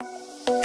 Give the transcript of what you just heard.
Música